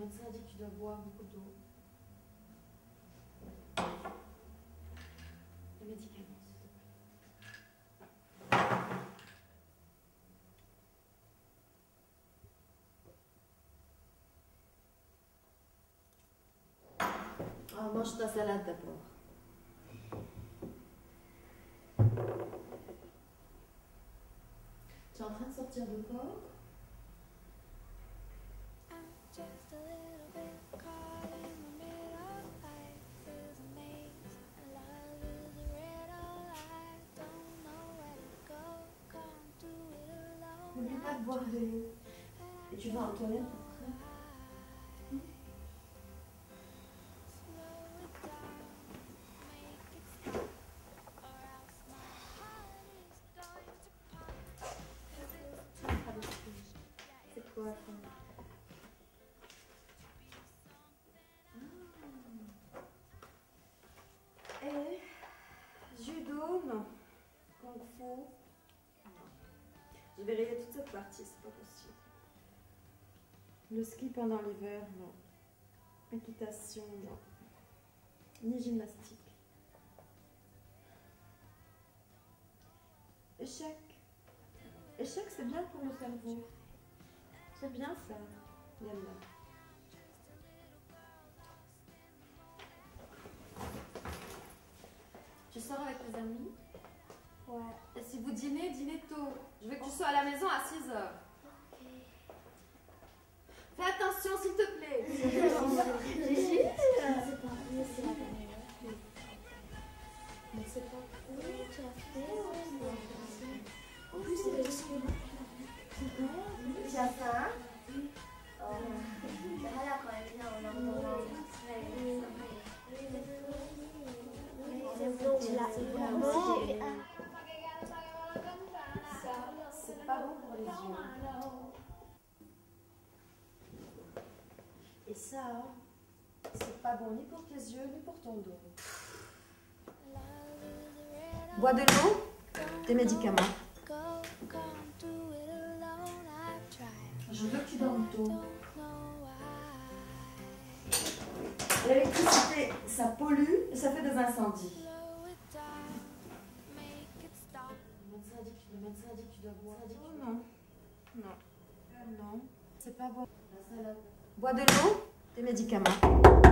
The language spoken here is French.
médecin a dit que tu dois boire beaucoup d'eau. Les médicaments, s'il te plaît. Ah, mange ta salade d'abord. Tu es en train de sortir de corps I'm just Et tu vas en toilette C'est quoi Ah. Et judo, non. Kung. Je vais rayer toute cette partie, c'est pas possible. Le ski pendant l'hiver, non. Équitation, non. Ni gymnastique. Échec. Échec, c'est bien pour le cerveau. C'est bien ça, Yalla. Tu sors avec tes amis? Ouais. Et si vous dînez, dînez tôt. Je veux que tu sois à la maison à 6 heures. Fais attention, s'il te plaît. Et ça, hein, c'est pas bon ni pour tes yeux ni pour ton dos. Bois de l'eau, tes médicaments. Je veux que tu dormes tôt. L'électricité, ça pollue et ça fait des incendies. Le médecin dit que, le médecin a dit que tu dois boire. Oh non, non, Euh, non, c'est pas bon. La salade. Bois de l'eau, tes médicaments.